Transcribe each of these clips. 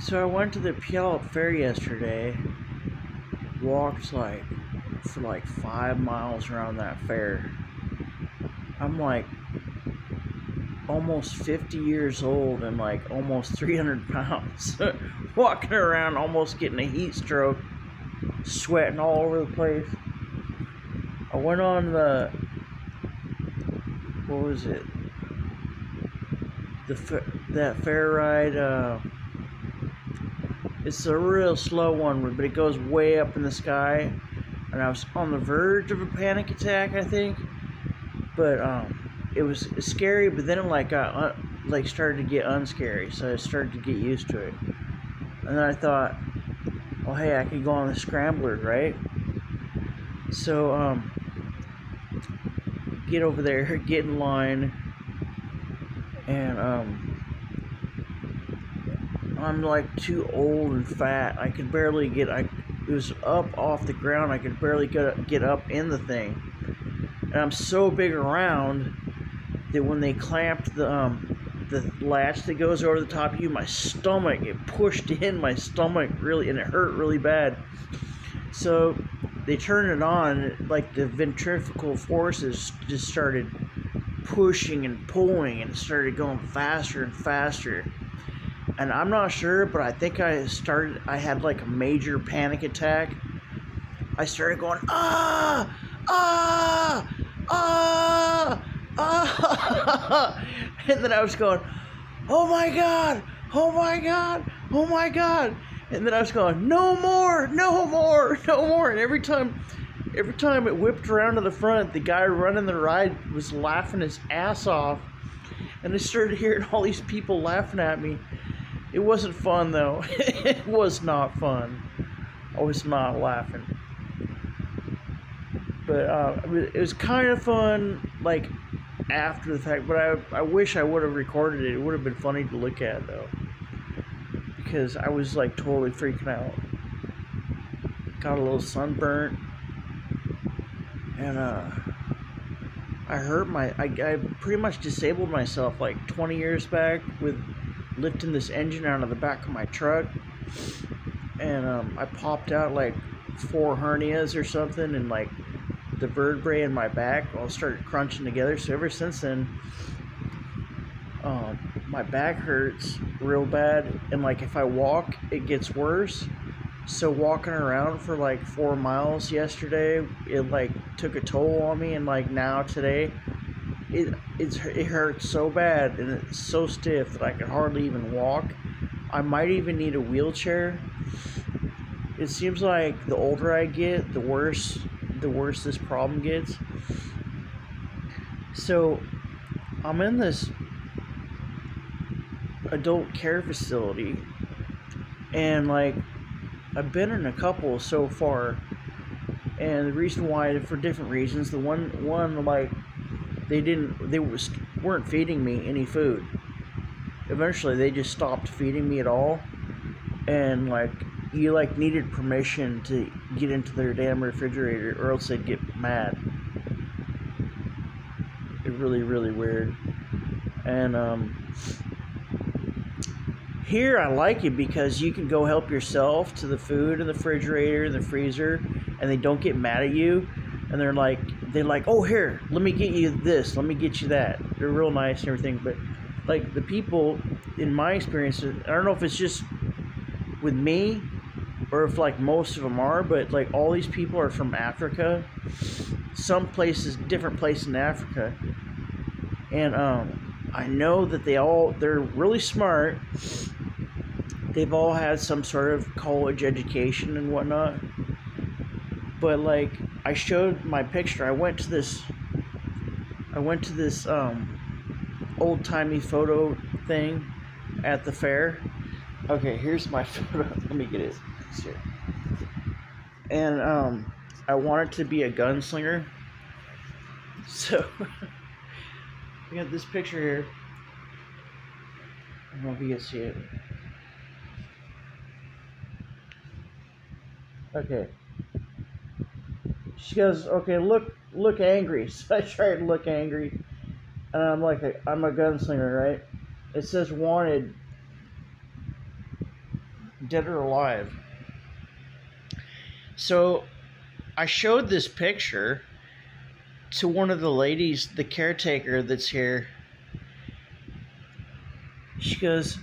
So I went to the Puyallup Fair yesterday. Walked like for like five miles around that fair. I'm like almost 50 years old and like almost 300 pounds. Walking around almost getting a heat stroke, sweating all over the place. I went on the. What was it? The that fair ride. Uh, it's a real slow one, but it goes way up in the sky. And I was on the verge of a panic attack, I think. But um, it was scary, but then it like got like started to get unscary, so I started to get used to it. And then I thought, well, hey, I could go on the scrambler, right? So um, get over there, get in line, and um, I'm like too old and fat. I could barely get. I it was up off the ground. I could barely get get up in the thing, and I'm so big around that when they clamped the um, the latch that goes over the top of you, my stomach it pushed in my stomach really, and it hurt really bad. So they turned it on, like the ventricular forces just started pushing and pulling, and started going faster and faster. And I'm not sure, but I think I started. I had like a major panic attack. I started going ah! Ah! Ah! Ah, and then I was going, oh my god, oh my god, oh my god, and then I was going, no more, no more, no more, and every time, every time it whipped around to the front, the guy running the ride was laughing his ass off, and I started hearing all these people laughing at me. It wasn't fun though. it was not fun. I was not laughing. But uh, it was kind of fun, like after the fact, but I, I wish I would have recorded it. It would have been funny to look at though. Because I was like totally freaking out. Got a little sunburnt. And uh I hurt my I, I pretty much disabled myself like 20 years back with lifting this engine out of the back of my truck. And um, I popped out like four hernias or something and like the vertebrae in my back all started crunching together. So ever since then, um, my back hurts real bad, and like if I walk, it gets worse. So walking around for like four miles yesterday, it like took a toll on me, and like now today, it it's it hurts so bad and it's so stiff that I can hardly even walk. I might even need a wheelchair. It seems like the older I get, the worse the worse this problem gets. So, I'm in this adult care facility, and like, I've been in a couple so far, and the reason why, for different reasons, the one one like they didn't they was weren't feeding me any food. Eventually, they just stopped feeding me at all, and like you like needed permission to get into their damn refrigerator or else they'd get mad. It really, really weird. And um, here I like it because you can go help yourself to the food in the refrigerator and the freezer, and they don't get mad at you. And they're like, they're like, oh here, let me get you this, let me get you that. They're real nice and everything, but like the people, in my experience, I don't know if it's just with me or if like most of them are, but like all these people are from Africa. Some places, different place in Africa, and um, I know that they all they're really smart. They've all had some sort of college education and whatnot. But like I showed my picture, I went to this. I went to this um, old timey photo thing at the fair. Okay, here's my photo. Let me get it here. And um, I wanted to be a gunslinger. So we got this picture here. I don't know if you can see it. Okay. She goes, okay, look, look angry. So I try to look angry, and I'm like, a, I'm a gunslinger, right? It says wanted dead or alive. So I showed this picture to one of the ladies, the caretaker that's here. She goes,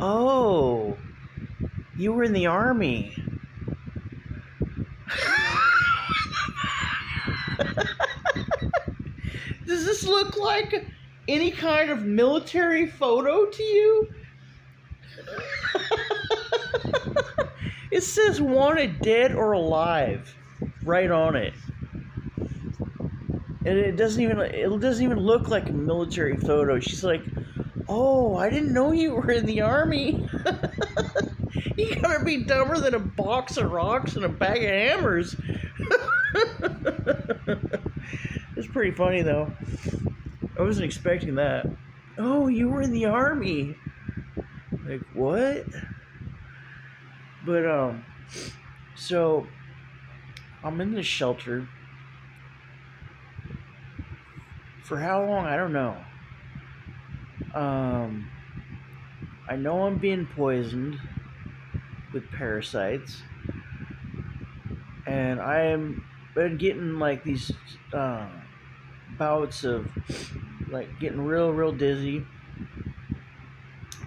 Oh, you were in the army. Does this look like any kind of military photo to you? it says wanted dead or alive right on it. And it doesn't even it doesn't even look like a military photo. She's like, "Oh, I didn't know you were in the army." you gotta be dumber than a box of rocks and a bag of hammers. it's pretty funny though. I wasn't expecting that. Oh, you were in the army. Like what? But um so I'm in this shelter. For how long? I don't know. Um I know I'm being poisoned with parasites. And I am been getting like these uh, bouts of like getting real real dizzy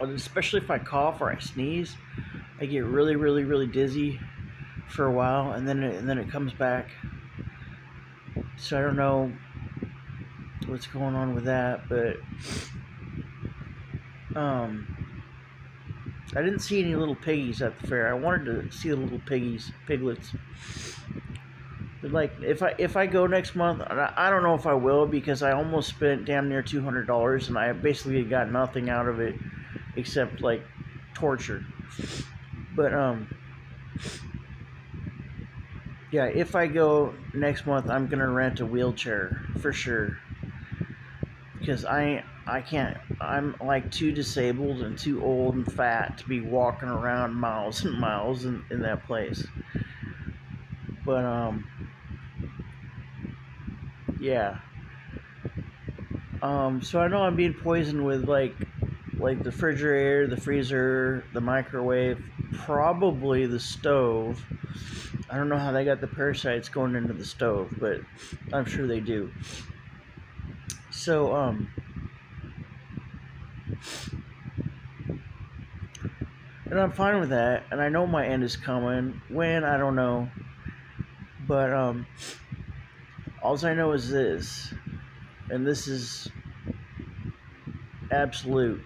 especially if I cough or I sneeze, I get really, really, really dizzy for a while, and then it, and then it comes back. So I don't know what's going on with that, but um, I didn't see any little piggies at the fair. I wanted to see the little piggies, piglets. Like if I if I go next month, I don't know if I will because I almost spent damn near two hundred dollars and I basically got nothing out of it except like torture. But um yeah, if I go next month, I'm gonna rent a wheelchair for sure. Because I I can't. I'm like too disabled and too old and fat to be walking around miles and miles in, in that place. But um, yeah. Um, so I know I'm being poisoned with like like the refrigerator, the freezer, the microwave, probably the stove. I don't know how they got the parasites going into the stove, but I'm sure they do. So, um, and I'm fine with that, and I know my end is coming. When, I don't know. But, um, all I know is this, and this is absolute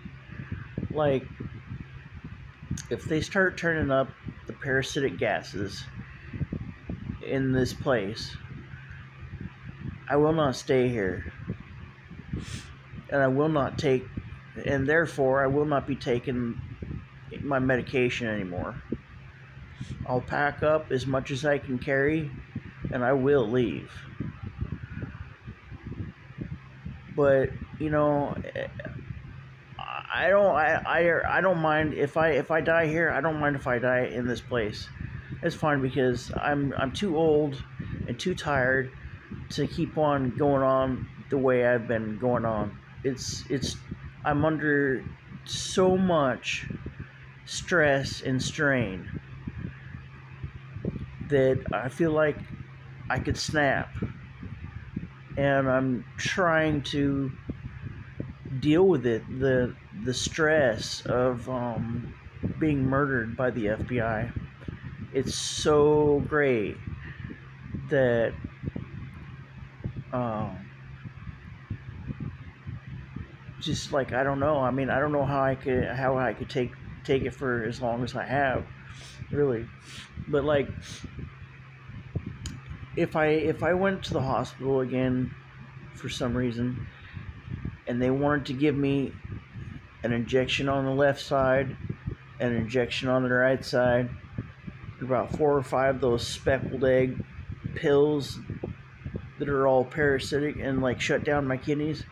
like if they start turning up the parasitic gases in this place, I will not stay here. And I will not take, and therefore I will not be taking my medication anymore. I'll pack up as much as I can carry and I will leave. But, you know, I don't I, I I don't mind if I if I die here. I don't mind if I die in this place. It's fine because I'm I'm too old and too tired to keep on going on the way I've been going on. It's it's I'm under so much stress and strain that I feel like I could snap. And I'm trying to deal with it. The the stress of um, being murdered by the FBI. It's so great that um, just like I don't know. I mean, I don't know how I could how I could take take it for as long as I have, really. But like, if I if I went to the hospital again for some reason, and they wanted to give me an injection on the left side, an injection on the right side, about four or five of those speckled egg pills that are all parasitic and like shut down my kidneys.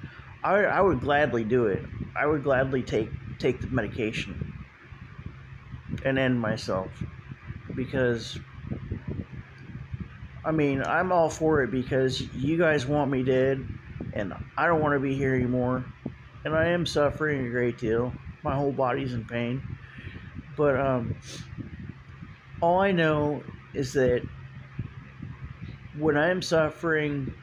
I, I would gladly do it. I would gladly take take the medication and end myself because I mean I'm all for it because you guys want me dead and I don't want to be here anymore and I am suffering a great deal. My whole body's in pain. But um, all I know is that when I'm suffering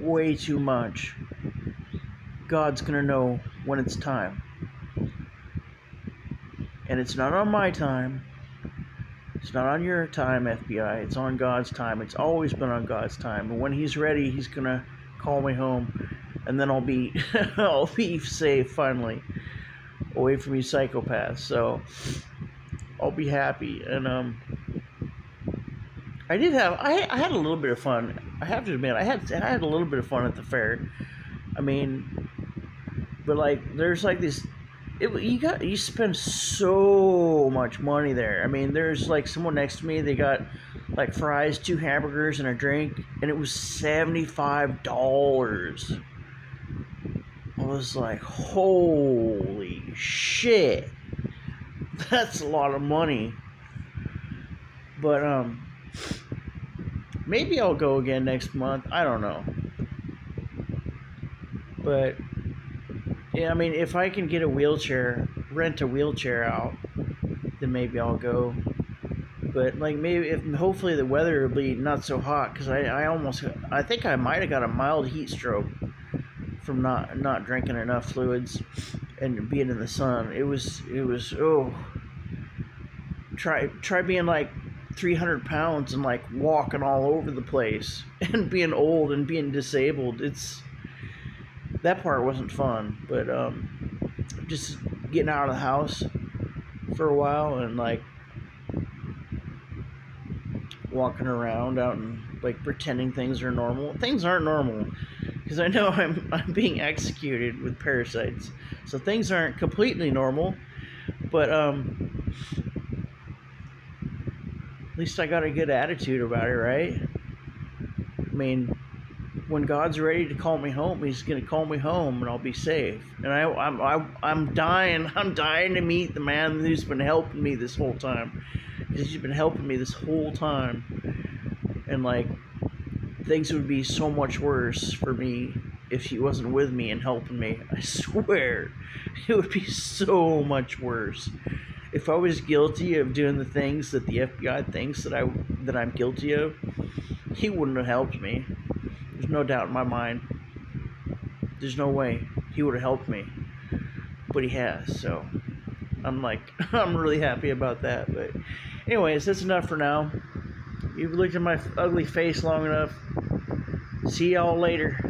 way too much, God's going to know when it's time. And it's not on my time. It's not on your time, FBI. It's on God's time. It's always been on God's time. And when He's ready, He's to call me home. And then I'll be, I'll be safe finally, away from you psychopaths. So I'll be happy. And um, I did have, I, I had a little bit of fun. I have to admit, I had, I had a little bit of fun at the fair. I mean, but like, there's like this it, you got you spend so much money there. I mean, there's like someone next to me. They got like fries, two hamburgers, and a drink, and it was seventy five dollars. I was like, holy shit, that's a lot of money. But um, maybe I'll go again next month. I don't know. But yeah, I mean, if I can get a wheelchair, rent a wheelchair out, then maybe I'll go. But like maybe if hopefully the weather will be not so hot because I, I almost I think I might have got a mild heat stroke from not not drinking enough fluids and being in the sun. It was it was oh try try being like 300 pounds and like walking all over the place and being old and being disabled. It's that part wasn't fun, but um, just getting out of the house for a while and like walking around out and like pretending things are normal. Things aren't normal because I know I'm I'm being executed with parasites, so things aren't completely normal. But um, at least I got a good attitude about it, right? I mean, when God's ready to call me home, He's going to call me home, and I'll be safe. And I, I'm, I, I'm dying. I'm dying to meet the man who's been helping me this whole time, because he's been helping me this whole time. And like, things would be so much worse for me if he wasn't with me and helping me. I swear, it would be so much worse. If I was guilty of doing the things that the FBI thinks that I that I'm guilty of, he wouldn't have helped me. There's no doubt in my mind. There's no way he would have helped me, but he has. So I'm like, I'm really happy about that. But, anyways, that's enough for now. You've looked at my ugly face long enough. See y'all later.